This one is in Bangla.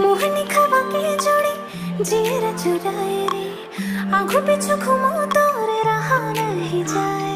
মোহনী খাবাকে জোড়ে জিয়েরা চুরাए रे आंखों पे छुखुमो तोरे रहा नहीं जा